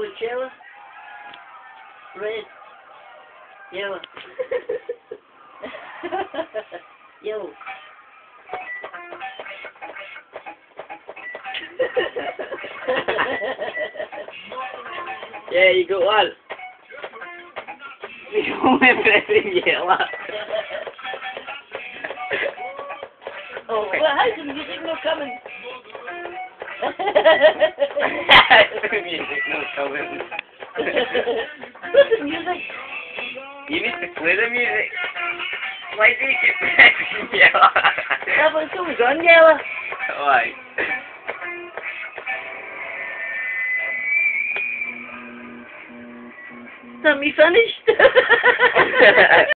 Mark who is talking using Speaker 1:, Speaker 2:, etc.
Speaker 1: Which yellow? Red. Yellow. yellow.
Speaker 2: yeah, you got one. You went very yellow.
Speaker 1: oh, well, how's the music not coming?
Speaker 2: not coming.
Speaker 1: What's the music?
Speaker 2: You need to play the music. Why do you keep pressing yellow?
Speaker 1: That one's always on yellow.
Speaker 2: Why?
Speaker 1: Me finished?